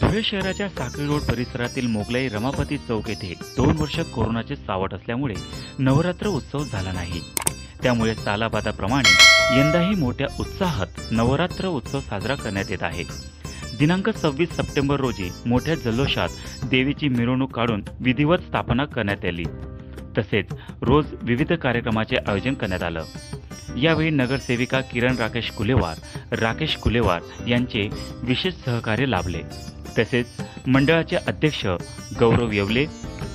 धुळे शहराच्या साखळी रोड परिसरातील मोगलाई रमापती चौक येथे दोन वर्ष कोरोनाचे सावट असल्यामुळे नवरात्र उत्सव झाला नाही. त्यामुळे सालाबादाप्रमाणे यंदाही मोठ्या उत्साहात नवरात्र उत्सव साजरा करण्यात येत आहे. दिनांक सव्वीस सप्टेंबर रोजी मोठ्या जल्लोषात देवीची मिरवणूक काढून विधिवत स्थापना करण्यात आली. तसेच रोज विविध कार्यक्रमाचे आयोजन करण्यात आलं. यावेळी नगरसेविका किरण राकेश कुलेवार राकेश कुलेवार यांचे विशेष सहकार्य लाभले. तसेच मंडळाचे अध्यक्ष गौरव येवले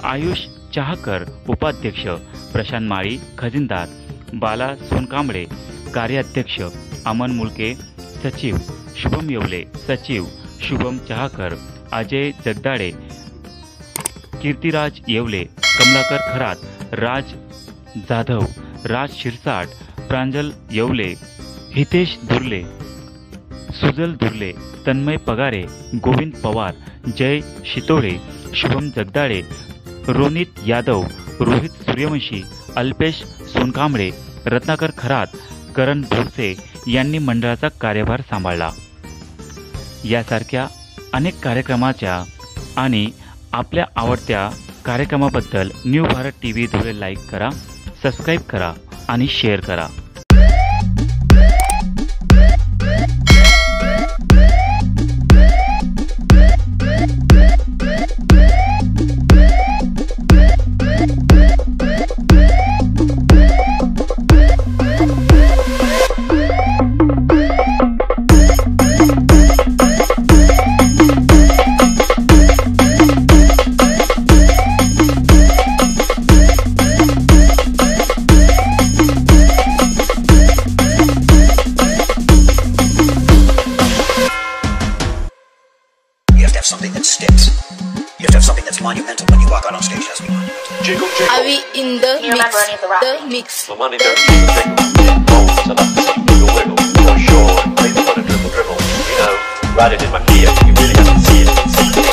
आयुष चहाकर उपाध्यक्ष प्रशांत माळी खजिनदार बाला सोनकांबळे कार्याध्यक्ष अमन मुलके सचिव शुभम येवले सचिव शुभम चहाकर अजय जगदाडे कीर्तिराज येवले कमलाकर खरात राज जाधव राज शिरसाट प्रांजल येवले हितेश दुर्ले सुजल दुर्ले तन्मय पगारे गोविंद पवार जय शितोळे शुभम जगदाळे रोनित यादव रोहित सूर्यवंशी अल्पेश सोनकांबळे रत्नाकर खरात करण भोरसे यांनी मंडळाचा कार्यभार सांभाळला. यासारख्या अनेक कार्यक्रमाच्या आणि आपल्या आवडत्या कार्यक्रमाबद्दल new Bharat T V Dhule like करा सबस्क्राईब करा आणि शेअर करा. something that sticks. You have to have something that's monumental when you walk out on stage. Has to be monumental. Jiggle, jiggle. Are we in the you mix? The, mix. The money dribble, dribble. You know, ride it in my. You really have to see it. See it.